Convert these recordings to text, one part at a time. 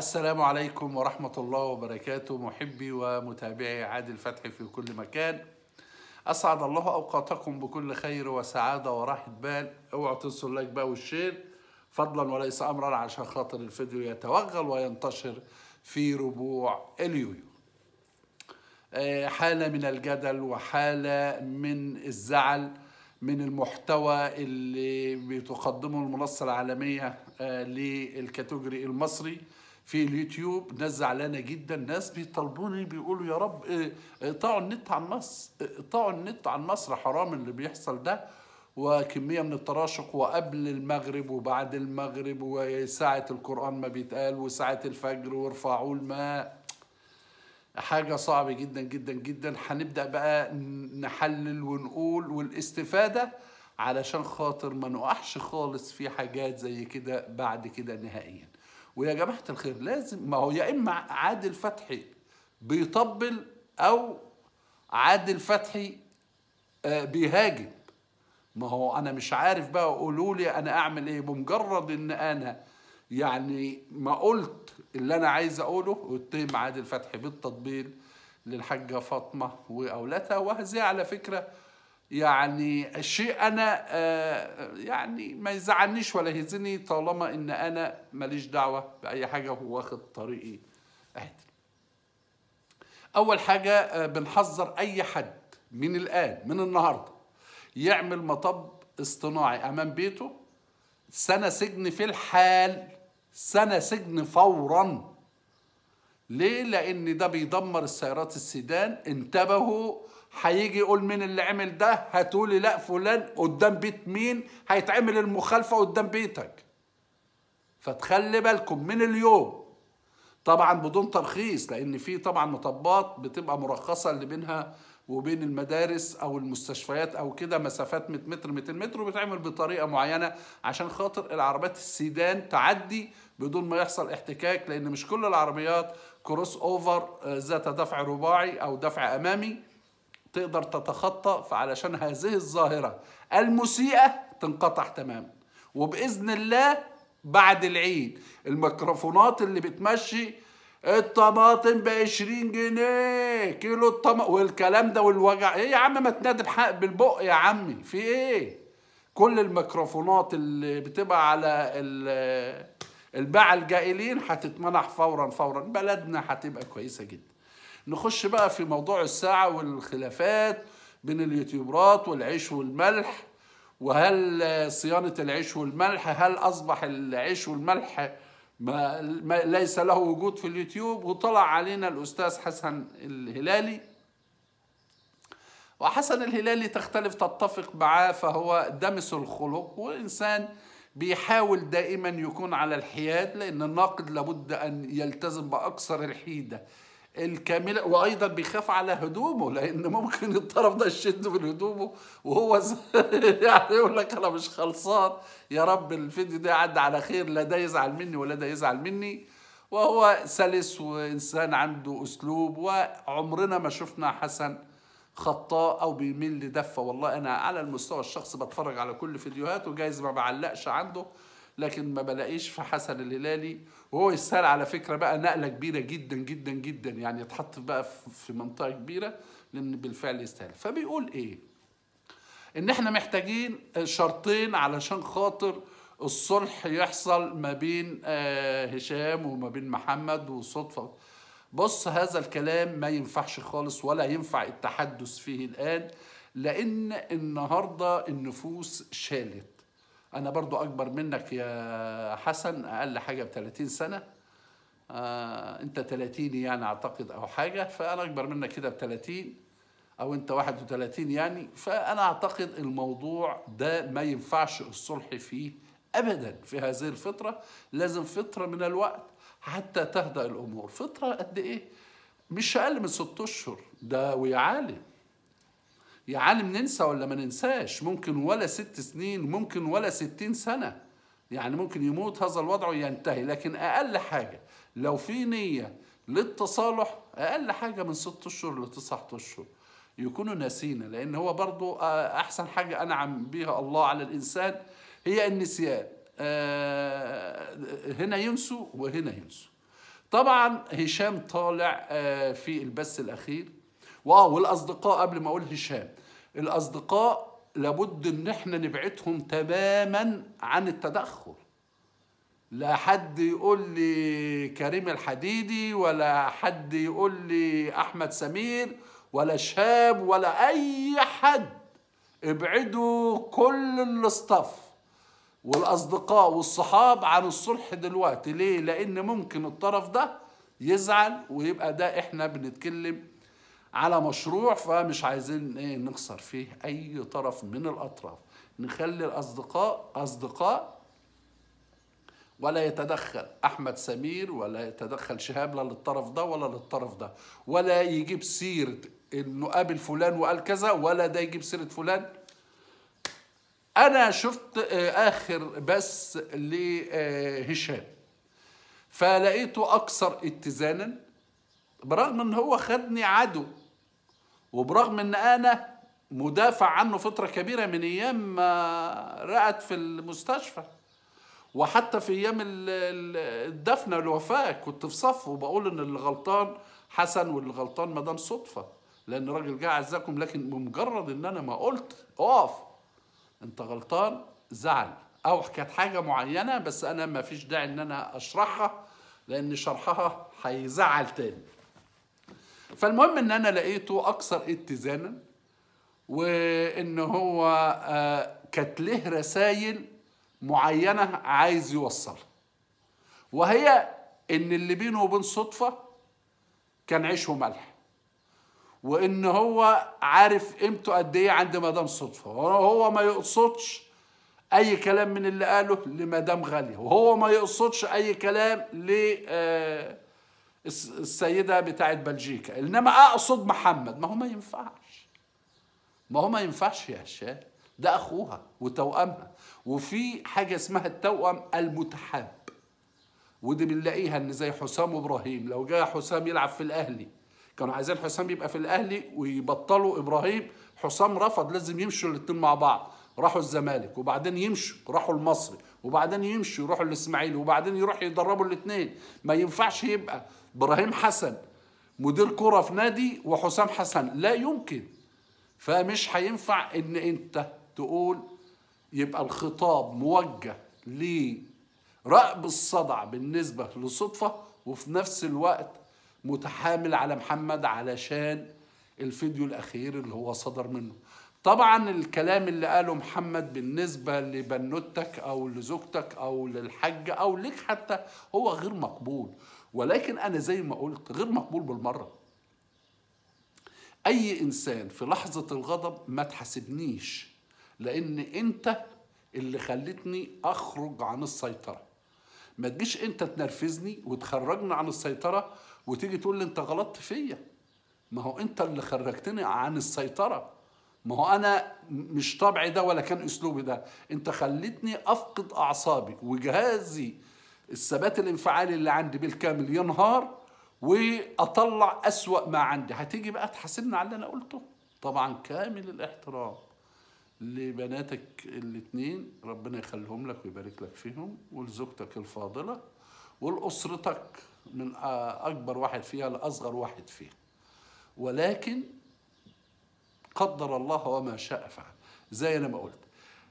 السلام عليكم ورحمة الله وبركاته محبي ومتابعي عادل فتحي في كل مكان. أسعد الله أوقاتكم بكل خير وسعادة وراحة بال. اوعوا تنسوا ال like بقى وال share. فضلا وليس أمرا عشان خاطر الفيديو يتوغل وينتشر في ربوع اليوتيوب آه، حالة من الجدل وحالة من الزعل من المحتوى اللي بتقدمه المنصة العالمية آه، لل category المصري. في اليوتيوب ناس زعلانة جدا ناس بيطلبوني بيقولوا يا رب آه، اقطعوا النت عن مصر اقطعوا النت عن مصر حرام اللي بيحصل ده. وكمية من التراشق وقبل المغرب وبعد المغرب وساعة القرآن ما بيتقال وساعة الفجر وارفعوا الماء. حاجة صعبة جدا جدا جدا. هنبدأ بقى نحلل ونقول والاستفادة علشان خاطر ما نقعش خالص في حاجات زي كده بعد كده نهائيا. ويا جماعة الخير لازم ما هو يا إما عادل فتحي بيطبل أو عادل فتحي آه، بيهاجم. ما هو أنا مش عارف بقى قولوا لي أنا أعمل إيه؟ بمجرد إن أنا يعني ما قلت اللي أنا عايز أقوله اتهم عادل فتحي بالتطبيل للحاجة فاطمة وأولادها وهذه على فكرة يعني الشيء أنا آه، يعني ما يزعلنيش ولا يهزني طالما إن أنا ماليش دعوة بأي حاجة واخد طريقي عادل أول حاجة آه، بنحذر أي حد من الآن من النهارده يعمل مطب اصطناعي أمام بيته سنة سجن في الحال سنة سجن فورا. ليه؟ لأن ده بيدمر السيارات السيدان انتبهوا هيجي يقول مين اللي عمل ده؟ هتقولي لا فلان قدام بيت مين؟ هيتعمل المخالفة قدام بيتك. فتخلي بالكم من اليوم. طبعا بدون ترخيص لأن في طبعا مطبات بتبقى مرخصة اللي بينها وبين المدارس أو المستشفيات أو كده مسافات 100 متر 200 متر وبتعمل بطريقة معينة عشان خاطر العربيات السيدان تعدي بدون ما يحصل احتكاك لأن مش كل العربيات كروس اوفر آه، ذات دفع رباعي أو دفع أمامي. تقدر تتخطى فعلشان هذه الظاهرة المسيئة تنقطع تماما. وبإذن الله بعد العيد الميكروفونات اللي بتمشي الطماطم ب 20 جنيه كيلو الطماطم والكلام ده والوجع. إيه يا عم ما تنادي بحق بالبق يا عمي في إيه؟ كل الميكروفونات اللي بتبقى على ال- الباعة الجائلين هتتمنح فورا فورا. بلدنا هتبقى كويسة جدا. نخش بقى في موضوع الساعة والخلافات بين اليوتيوبرات والعيش والملح وهل صيانة العيش والملح هل أصبح العيش والملح ما ليس له وجود في اليوتيوب؟ وطلع علينا الأستاذ حسن الهلالي. وحسن الهلالي تختلف تتفق معاه فهو دمس الخلق. وإنسان بيحاول دائما يكون على الحياد لأن الناقد لابد أن يلتزم بأكثر الحيدة. الكاملة وأيضا بيخاف على هدومه لأن ممكن الطرف ده يشده من هدومه وهو يعني يقول لك أنا مش خلصان. يا رب الفيديو ده يعدي على خير لا ده يزعل مني ولا ده يزعل مني. وهو سلس وإنسان عنده أسلوب وعمرنا ما شفنا حسن خطاء أو بيميل لدفه والله أنا على المستوى الشخصي بتفرج على كل فيديوهاته جايز ما بعلقش عنده. لكن ما بلاقيش في حسن الهلالي. وهو يستاهل على فكرة بقى نقلة كبيرة جدا جدا جدا. يعني يتحط بقى في- منطقة كبيرة لأن بالفعل يستاهل. فبيقول إيه؟ إن إحنا محتاجين شرطين علشان خاطر الصلح يحصل ما بين آه، هشام وما بين محمد وصدفة. بص هذا الكلام ما ينفعش خالص ولا ينفع التحدث فيه الآن لأن النهاردة النفوس شالت. أنا برضو أكبر منك يا حسن أقل حاجة ب 30 سنة. آه أنت 30 يعني أعتقد أو حاجة فأنا أكبر منك كده ب 30 أو أنت 31 يعني. فأنا أعتقد الموضوع ده ما ينفعش الصلح فيه ابدا في هذه الفترة لازم فتره من الوقت حتى تهدأ الأمور. فتره قد إيه؟ مش أقل من ست أشهر. ده ويا عالم يا عالم ننسى ولا ما ننساش؟ ممكن ولا ست سنين ممكن ولا ستين سنة. يعني ممكن يموت هذا الوضع وينتهي. لكن أقل حاجة لو في نية للتصالح أقل حاجة من ست أشهر لتسعة أشهر يكونوا ناسينا. لأن هو برضو آه، أحسن حاجة أنعم بها الله على الإنسان هي النسيان. آه، هنا ينسوا وهنا ينسوا. طبعا هشام طالع آه، في البث الأخير. واه والأصدقاء قبل ما أقول هشام. الأصدقاء لابد إن إحنا نبعدهم تماما عن التدخل. لا حد يقول لي كريم الحديدي ولا حد يقول لي أحمد سمير ولا شاب ولا أي حد. ابعدوا كل الاصطف والأصدقاء والصحاب عن الصلح دلوقتي. ليه؟ لأن ممكن الطرف ده يزعل ويبقى ده إحنا بنتكلم على مشروع فمش عايزين إيه نخسر فيه أي طرف من الأطراف. نخلي الأصدقاء أصدقاء ولا يتدخل أحمد سمير ولا يتدخل شهاب لا للطرف ده ولا للطرف ده. ولا يجيب سيرة إنه قابل فلان وقال كذا ولا ده يجيب سيرة فلان. أنا شفت آه، آخر بس لهشام فلقيته أكثر اتزانا برغم إن هو خدني عدو. وبرغم إن أنا مدافع عنه فترة كبيرة من أيام ما رقت في المستشفى. وحتى في أيام ال- ال- الدفنة والوفاه كنت في صفه وبقول إن اللي غلطان حسن واللي غلطان مدام صدفة لأن راجل جه عزكم لكن بمجرد إن أنا ما قلت أقف. أنت غلطان زعل. أو كانت حاجة معينة بس أنا ما فيش داعي إن أنا أشرحها لأن شرحها هيزعل تاني. فالمهم إن أنا لقيته أكثر اتزانا وإن هو آه، كانت له رسائل معينة عايز يوصلها وهي إن اللي بينه وبين صدفة كان عيش وملح. وإن هو عارف قيمته قد إيه عند مدام صدفة. وهو ما يقصدش أي كلام من اللي قاله لمدام غالية. وهو ما يقصدش أي كلام ل آه، السيدة بتاعت بلجيكا. إنما أقصد محمد. ما هو ما ينفعش. ما هو ما ينفعش يا هشام. ده أخوها وتوأمها. وفي حاجة اسمها التوأم المتحاب ودي بنلاقيها إن زي حسام وابراهيم لو جاء حسام يلعب في الأهلي. كانوا عايزين حسام يبقى في الأهلي ويبطلوا إبراهيم. حسام رفض لازم يمشوا الاتنين مع بعض. راحوا الزمالك وبعدين يمشوا. راحوا المصري وبعدين يمشوا يروحوا الإسماعيلي وبعدين يروح يدربوا الاثنين ما ينفعش يبقى إبراهيم حسن مدير كرة في نادي وحسام حسن. لا يمكن. فمش هينفع إن أنت تقول يبقى الخطاب موجه لرأب الصدع بالنسبة لصدفة وفي نفس الوقت متحامل على محمد علشان الفيديو الأخير اللي هو صدر منه. طبعا الكلام اللي قاله محمد بالنسبة لبنوتك أو لزوجتك أو للحاجة أو ليك حتى هو غير مقبول. ولكن أنا زي ما قلت غير مقبول بالمرة. أي إنسان في لحظة الغضب ما تحاسبنيش لأن أنت اللي خلتني أخرج عن السيطرة. ما تجيش أنت تنرفزني وتخرجني عن السيطرة وتيجي تقول لي أنت غلطت فيا. ما هو أنت اللي خرجتني عن السيطرة. ما هو أنا مش طبعي ده ولا كان أسلوبي ده. أنت خلتني أفقد أعصابي وجهازي الثبات الانفعالي اللي عندي بالكامل ينهار وأطلع أسوأ ما عندي. هتيجي بقى تحاسبني على اللي أنا قلته؟ طبعا كامل الإحترام لبناتك الاتنين. ربنا يخليهم لك ويبارك لك فيهم ولزوجتك الفاضلة ولأسرتك من أكبر واحد فيها لأصغر واحد فيها. ولكن قدر الله وما شاء فعل. زي أنا ما قلت.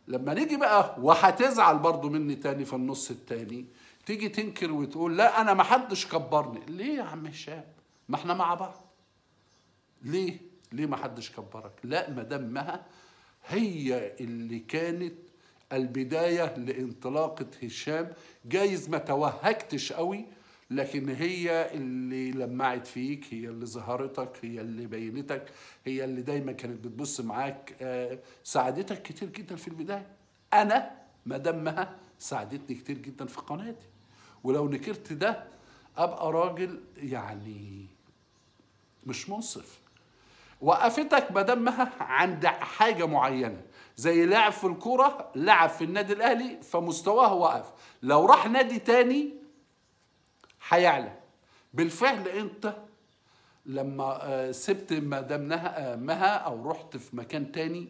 لما نيجي بقى وهتزعل برضو مني تاني في النص التاني تيجي تنكر وتقول لا أنا ما حدش كبرني. ليه يا عم هشام؟ ما إحنا مع بعض. ليه؟ ليه ما حدش كبرك؟ لا مها هي اللي كانت البداية لانطلاقة هشام. جايز ما توهجتش قوي لكن هي اللي لمعت فيك هي اللي ظهرتك هي اللي بينتك هي اللي دايما كانت بتبص معاك. آه، ساعدتك كتير جدا في البداية. أنا مدام مها ساعدتني كتير جدا في قناتي. ولو نكرت ده أبقى راجل يعني مش منصف وقفتك مها عند حاجة معينة زي لاعب في الكورة لعب في النادي الأهلي فمستواه وقف. لو راح نادي تاني هيعلى بالفعل أنت لما آه، سبت مدام مها أو رحت في مكان تاني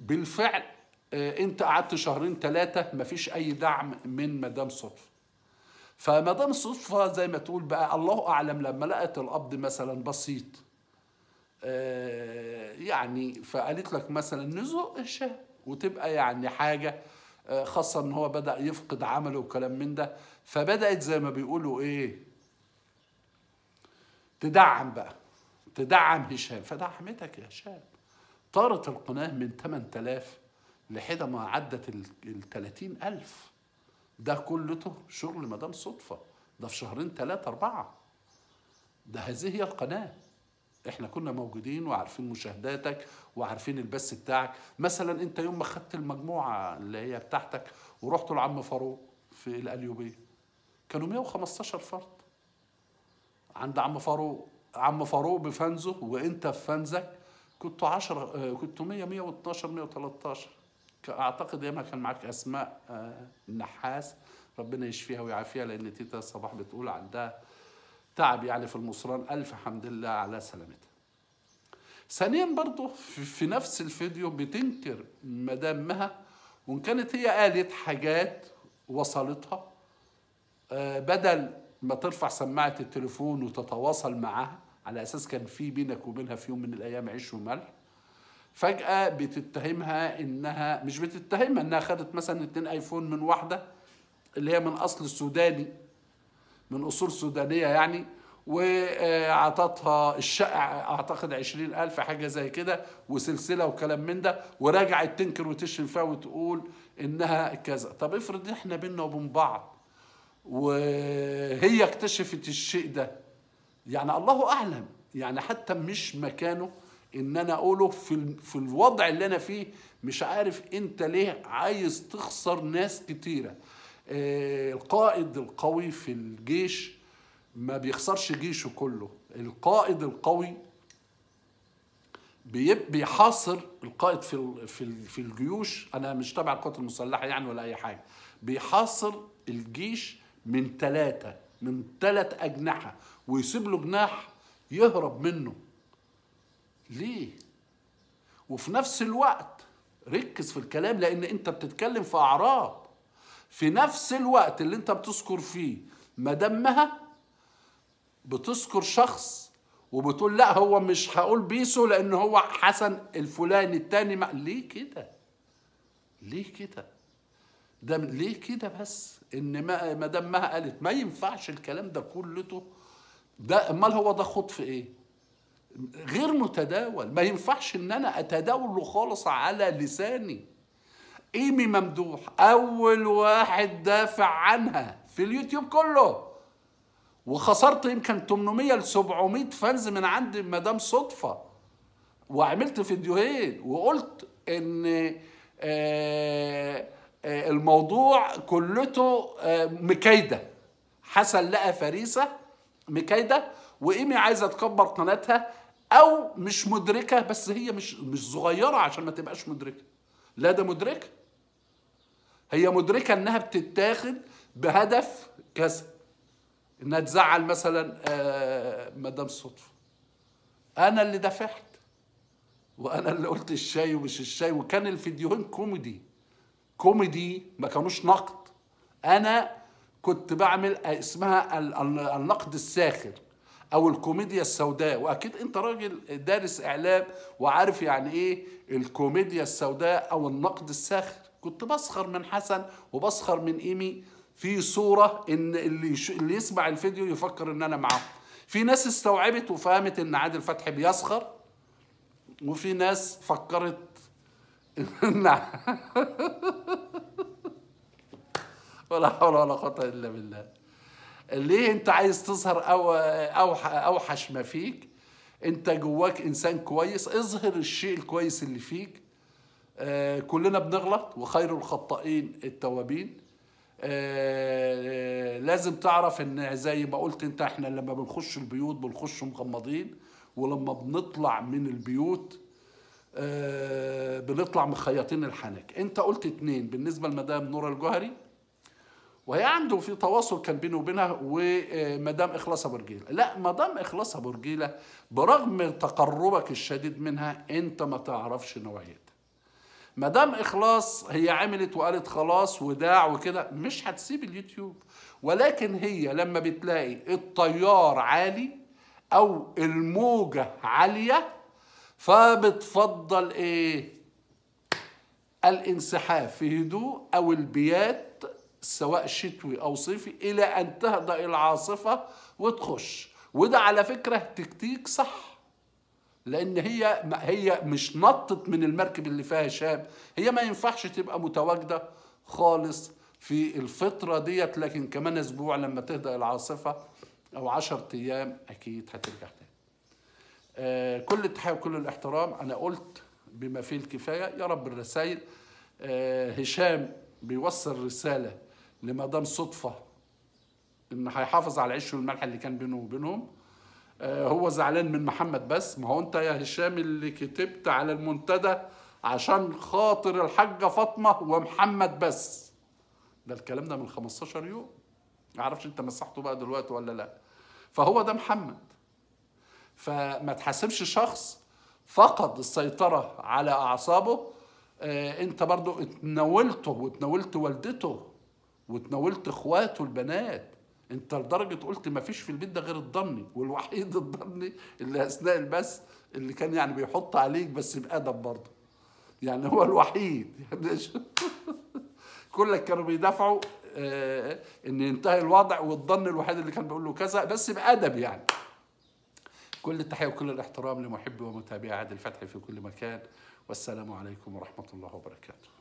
بالفعل آه، أنت قعدت شهرين ثلاثة مفيش أي دعم من مدام صدفة. فمدام الصدفه زي ما تقول بقى الله أعلم لما لقت القبض مثلا بسيط آه، يعني فقالت لك مثلا نزق الشاة وتبقى يعني حاجة آه، خاصة إن هو بدأ يفقد عمله وكلام من ده. فبدأت زي ما بيقولوا إيه؟ تدعم بقى تدعم هشام. فدعمتك يا هشام. طارت القناة من 8000 لحد ما عدت ال 30000 ده كلته شغل مدام صدفة. ده في شهرين ثلاثة أربعة. ده هذه هي القناة. إحنا كنا موجودين وعارفين مشاهداتك وعارفين البث بتاعك. مثلا أنت يوم ما خدت المجموعة اللي هي بتاعتك ورحتوا لعم فاروق في القليوبيه كانوا 115 فرد. عند عم فاروق عم فاروق بفنزه وأنت في فنزك كنتوا 10 كنتوا 100 112 113 ك- أعتقد ياما كان معاك أسماء آه، النحاس ربنا يشفيها ويعافيها لأن تيتا صباح بتقول عندها تعب يعني في المصران ألف حمد لله على سلامتها. ثانيا برضه في نفس الفيديو بتنكر مدام مها وإن كانت هي قالت حاجات وصلتها آه، بدل ما ترفع سماعة التليفون وتتواصل معاها على أساس كان في بينك وبينها في يوم من الأيام عيش وملح فجأة بتتهمها إنها مش بتتهمها إنها خدت مثلا اتنين آيفون من واحدة اللي هي من أصل سوداني من أصول سودانية يعني وعطتها الشقة أعتقد عشرين ألف حاجة زي كده وسلسلة وكلام من ده ورجعت تنكر وتشتم فيها وتقول إنها كذا. طب افرض إحنا بينا وبين بعض وهي اكتشفت الشيء ده يعني الله أعلم يعني حتى مش مكانه إن أنا أقوله في في الوضع اللي أنا فيه مش عارف أنت ليه عايز تخسر ناس كتيرة. آه، القائد القوي في الجيش ما بيخسرش جيشه كله. القائد القوي بيحاصر القائد في في في الجيوش. أنا مش تبع القوات المسلحة يعني ولا أي حاجة. بيحاصر الجيش من ثلاثة من ثلاث أجنحة ويسيب له جناح يهرب منه. ليه؟ وفي نفس الوقت ركز في الكلام لأن أنت بتتكلم في أعراض. في نفس الوقت اللي أنت بتذكر فيه مدامها بتذكر شخص وبتقول لا هو مش هقول بيسو لأن هو حسن الفلاني التاني ما ليه كده؟ ليه كده؟ ده ليه كده بس؟ إن ما قالت. ما ينفعش الكلام ده كلته ده أمال هو ده خط في إيه؟ غير متداول. ما ينفعش إن أنا أتداوله خالص على لساني. إيمي ممدوح أول واحد دافع عنها في اليوتيوب كله. وخسرت يمكن 800 ل 700 فانز من عند مدام صدفة. وعملت فيديوهين وقلت إن آه، آه، الموضوع كلته آه، مكايده حسن لقى فريسة مكايده وإيمي عايزة تكبر قناتها أو مش مدركة بس هي مش مش صغيرة عشان ما تبقاش مدركة. لا ده مدركة. هي مدركة إنها بتتاخد بهدف كذا. إنها تزعل مثلا آه، مدام صدفة. أنا اللي دفعت. وأنا اللي قلت الشاي ومش الشاي. وكان الفيديوهين كوميدي. كوميدي ما كانوش نقد. أنا كنت بعمل اسمها ال- ال- النقد الساخر. أو الكوميديا السوداء. وأكيد أنت راجل دارس إعلام وعارف يعني إيه الكوميديا السوداء أو النقد الساخر. كنت بسخر من حسن وبسخر من إيمي في صورة إن اللي اللي يسمع الفيديو يفكر إن أنا معاهم. في ناس استوعبت وفهمت إن عادل فتحي بيسخر وفي ناس فكرت نعم ولا حول ولا قوة إلا بالله. ليه أنت عايز تظهر أو أوحش ما فيك؟ أنت جواك إنسان كويس. اظهر الشيء الكويس اللي فيك. آه كلنا بنغلط وخير الخطائين التوابين. آه لازم تعرف إن زي ما قلت أنت إحنا لما بنخش البيوت بنخش مغمضين ولما بنطلع من البيوت آه بنطلع مخيطين الحنك. أنت قلت اتنين بالنسبة لمدام نور الجوهري. وهي عنده في تواصل كان بينه وبينها ومدام إخلاص ابو رجيله لا مدام إخلاص ابو رجيله برغم تقربك الشديد منها أنت ما تعرفش نوعيتها. ما دام إخلاص هي عملت وقالت خلاص وداع وكده مش هتسيب اليوتيوب. ولكن هي لما بتلاقي التيار عالي أو الموجة عالية فبتفضل إيه؟ الانسحاب في هدوء أو البيات سواء شتوي أو صيفي إلى أن تهدأ العاصفة وتخش. وده على فكرة تكتيك صح لأن هي هي مش نطت من المركب اللي فيها شاب. هي ما ينفعش تبقى متواجدة خالص في الفترة ديت لكن كمان أسبوع لما تهدأ العاصفة أو عشر أيام أكيد هترجع تاني. آه كل التحية وكل الاحترام. أنا قلت بما فيه الكفاية يا رب الرسائل. آه هشام بيوصل رساله لمدام صدفة إن هيحافظ على العيش والملح اللي كان بينه وبينهم. آه هو زعلان من محمد بس. ما هو أنت يا هشام اللي كتبت على المنتدى عشان خاطر الحاجة فاطمة ومحمد بس. ده الكلام ده من 15 يوم. ما أعرفش أنت مسحته بقى دلوقتي ولا لأ. فهو ده محمد. فما تحاسبش شخص فقد السيطرة على أعصابه. آه أنت برضو اتناولته وتناولت والدته وتناولت إخواته البنات. أنت لدرجة قلت ما فيش في البيت ده غير الضني والوحيد الضني اللي أثناء البث اللي كان يعني بيحط عليك بس بأدب برضه. يعني هو الوحيد. يعني كلك كانوا بيدافعوا آه إن ينتهي الوضع والضن الوحيد اللي كان بيقول له كذا بس بأدب يعني. كل التحية وكل الاحترام لمحبي ومتابعي عادل فتحي في كل مكان والسلام عليكم ورحمة الله وبركاته.